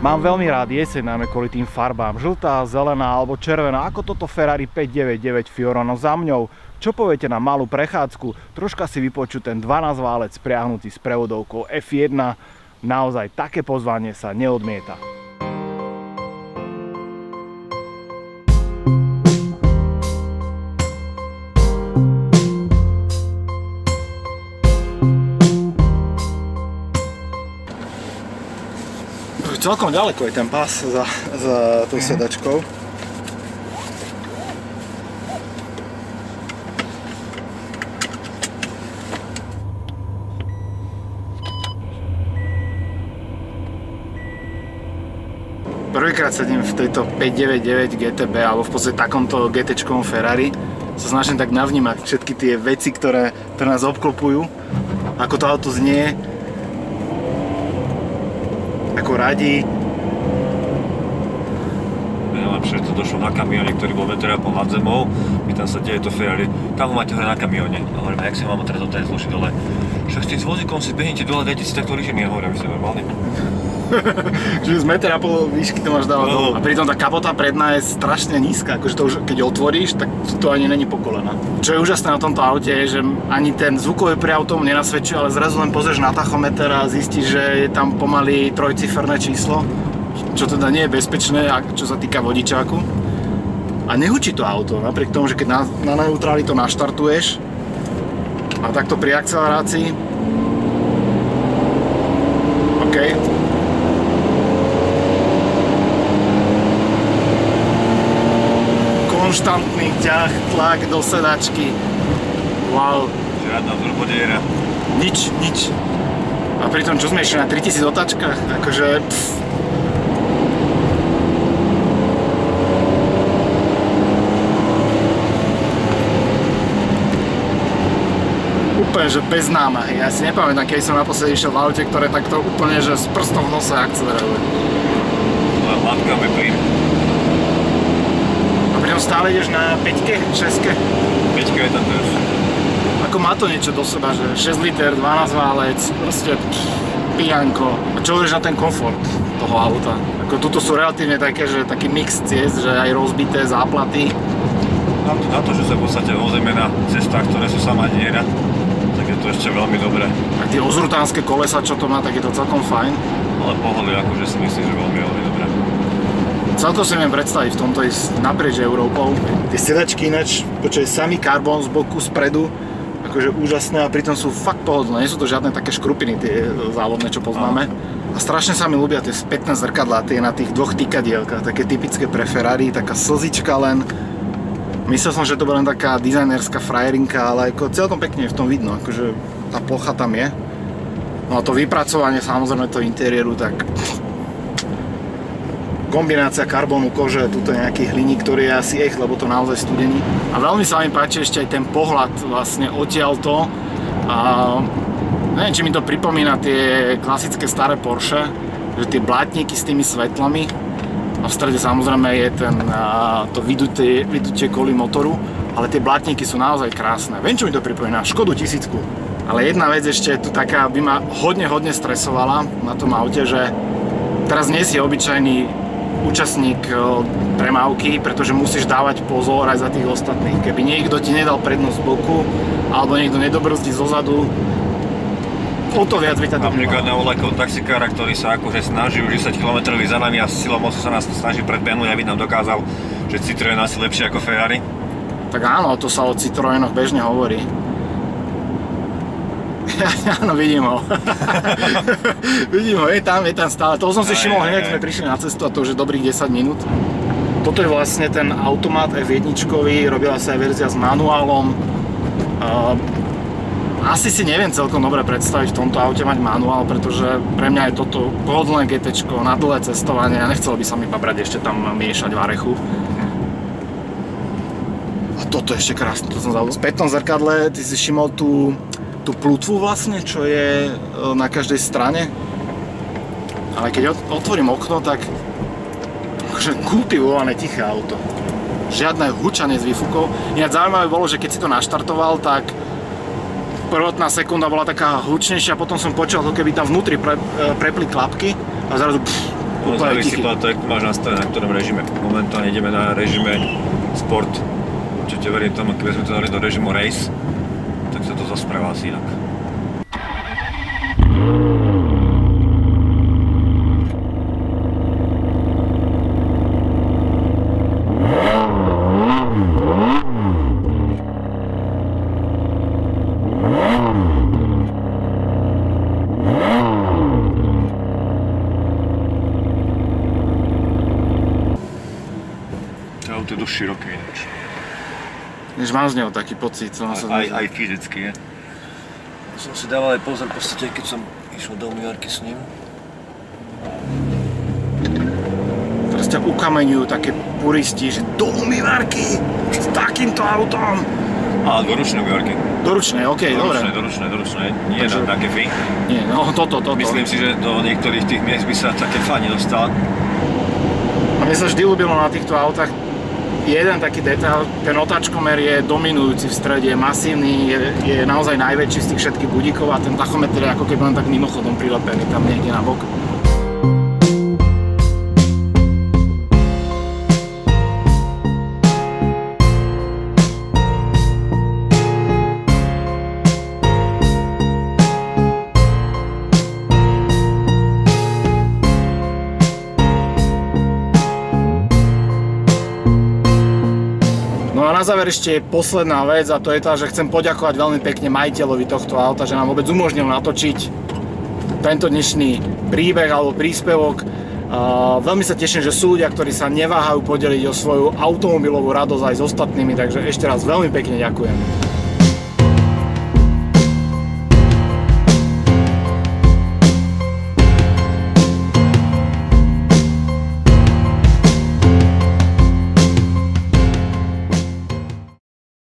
Mám veľmi rád jeseň, najmä kvôli tým farbám. Žltá, zelená alebo červená, ako toto Ferrari 599 Fiorano za mňou. Čo poviete na malú prechádzku? Troška si vypočuť ten 12 válec spriahnutý s prevodovkou F1. Naozaj také pozvanie sa neodmieta. Celkom ďaleko je ten pás za, za tou sedačkou. Prvýkrát sedím v tejto 599 GTB alebo v podstate takomto GT Ferrari. Sa snažím tak navnímať všetky tie veci, ktoré, ktoré nás obklopujú. Ako to auto znie, ako radí. Najlepšie, to došlo na kamióne, ktorý bol meter a pol nad zemou. Pýtam sa, kde je to Ferrari. Tam ho máte hore na kamióne. A hovorím, jak si mám teraz tej zlušiť dole? Však s tým vozíkom si behnete dole, dajte si takto riešenie. Ja hovorím, ste normálne. Čiže z metra pol výšky to máš dávať no. A pritom tá kapota predná je strašne nízka, akože to už keď otvoríš, tak to ani není po kolena. Čo je úžasné na tomto aute je, že ani ten zvukový priav tomu nenasvedčuje, ale zrazu len pozrieš na tachometer a zistíš, že je tam pomaly trojciferné číslo, čo teda nie je bezpečné, čo sa týka vodičáku. A nehučí to auto, napriek tomu, že keď na, na neutráli to naštartuješ a takto pri akcelerácii OK, konštantný ťah, tlak do sedačky. Wow. Žiadna turbodiera. Nič, nič. A pritom čo sme ešte na 3000 otáčkach, akože pff. úplne, že bez námahy. Ja si nepamätám, keď som naposledy išiel v aute, ktoré takto úplne, že s prstom v nose akceleruje. Hladká plyn stále ideš na 5 6 5 je tam teraz. Ako má to niečo do seba, že 6 liter, 12 válec, proste pijanko. A čo hovoríš na ten komfort toho auta? Ako tuto sú relatívne také, že taký mix ciest, že aj rozbité záplaty. Na to, na to, že sa v podstate vozíme na cestách, ktoré sú sama diera, tak je to ešte veľmi dobré. A tie ozrutánske kolesa, čo to má, tak je to celkom fajn. Ale pohody, akože si myslím, že veľmi, veľmi dobré. Celko si viem predstaviť v tomto ísť naprieč Európou. Tie sedačky ináč, počuje samý karbon z boku, spredu, akože úžasné a pritom sú fakt pohodlné, nie sú to žiadne také škrupiny tie závodné, čo poznáme. A strašne sa mi ľúbia tie spätné zrkadlá, tie na tých dvoch tykadielkách, také typické pre Ferrari, taká slzička len. Myslel som, že to bola len taká dizajnerská frajerinka, ale ako celkom pekne je v tom vidno, akože tá plocha tam je. No a to vypracovanie samozrejme toho interiéru, tak kombinácia karbónu, kože, tuto nejaký hliník, ktorý je asi ech, lebo to naozaj studení. A veľmi sa mi páči ešte aj ten pohľad vlastne odtiaľto. A neviem, či mi to pripomína tie klasické staré Porsche, že tie blátniky s tými svetlami a v strede samozrejme je ten, to vydutie, vydutie kolí motoru, ale tie blátniky sú naozaj krásne. Viem, čo mi to pripomína, Škodu tisícku. Ale jedna vec ešte tu taká by ma hodne, hodne stresovala na tom aute, že teraz nie si obyčajný účastník e, premávky, pretože musíš dávať pozor aj za tých ostatných. Keby niekto ti nedal prednosť z boku, alebo niekto nedobrzdí zozadu, o to viac by ťa Napríklad na voľakov taxikára, ktorý sa akože snaží už 10 km za nami a silou moci sa nás snaží predbehnúť, aby nám dokázal, že Citroen asi lepšie ako Ferrari. Tak áno, to sa o Citroenoch bežne hovorí. Áno, vidím ho. vidím ho, je tam, je tam stále. To som si všimol hneď, sme prišli na cestu a to už je dobrých 10 minút. Toto je vlastne ten automat F1, robila sa aj verzia s manuálom. Asi si neviem celkom dobre predstaviť v tomto aute mať manuál, pretože pre mňa je toto pohodlné GT na dlhé cestovanie a nechcel by sa mi brať ešte tam miešať varechu. A toto je ešte krásne, to som zabudol. V spätnom zrkadle, ty si všimol tú tú plutvu vlastne, čo je e, na každej strane. Ale keď otvorím okno, tak akože kultivované tiché auto. Žiadne hučanie z výfukov. Ináč zaujímavé bolo, že keď si to naštartoval, tak prvotná sekunda bola taká hlučnejšia, potom som počul, ako keby tam vnútri pre, e, prepli klapky a zrazu pff, úplne tichý. toho, jak máš nastavené, na ktorom režime. Momentálne ideme na režime sport. Určite verím tomu, keby sme to dali do režimu race, to zaspravá asi inak. To je dosť široké ináč. Než mám z neho taký pocit. Som Aj, aj, aj fyzicky je. Som si dával aj pozor v podstate, keď som išiel do umývarky s ním. Teraz ťa ukameňujú také puristi, že do umývarky s takýmto autom. A do ručnej umývarky. Doručné, OK, Do dobre. ručnej, do ručnej, do ručnej. Nie Takže- na, na kefy. Nie, no toto, toto. Myslím si, že do niektorých tých miest by sa také fani dostala. A mne sa vždy ľúbilo na týchto autách jeden taký detail, ten otáčkomer je dominujúci v strede, je masívny, je, je naozaj najväčší z tých všetkých budíkov a ten tachometer je ako keby len tak mimochodom prilepený tam niekde na bok. Na záver ešte posledná vec a to je tá, že chcem poďakovať veľmi pekne majiteľovi tohto auta, že nám vôbec umožnil natočiť tento dnešný príbeh alebo príspevok. Veľmi sa teším, že sú ľudia, ktorí sa neváhajú podeliť o svoju automobilovú radosť aj s ostatnými, takže ešte raz veľmi pekne ďakujem.